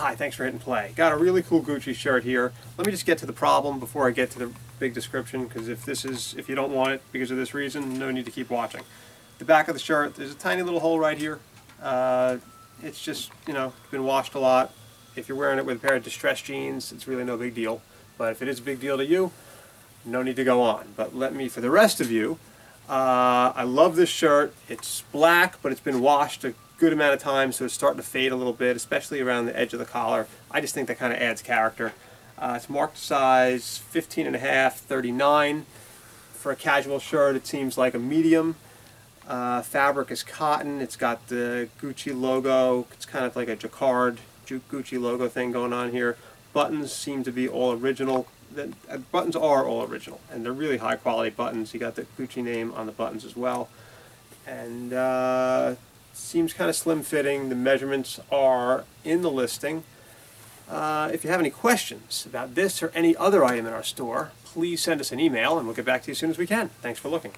Hi, thanks for hitting play. Got a really cool Gucci shirt here. Let me just get to the problem before I get to the big description, because if this is, if you don't want it because of this reason, no need to keep watching. The back of the shirt, there's a tiny little hole right here. Uh, it's just, you know, been washed a lot. If you're wearing it with a pair of distressed jeans, it's really no big deal. But if it is a big deal to you, no need to go on. But let me, for the rest of you, uh, I love this shirt. It's black, but it's been washed a good amount of time, so it's starting to fade a little bit, especially around the edge of the collar. I just think that kind of adds character. Uh, it's marked size 15 and a half, 39. For a casual shirt, it seems like a medium. Uh, fabric is cotton. It's got the Gucci logo. It's kind of like a jacquard Gucci logo thing going on here. Buttons seem to be all original. The uh, buttons are all original, and they're really high quality buttons. You got the Gucci name on the buttons as well. And uh, seems kind of slim fitting. The measurements are in the listing. Uh, if you have any questions about this or any other item in our store, please send us an email and we'll get back to you as soon as we can. Thanks for looking.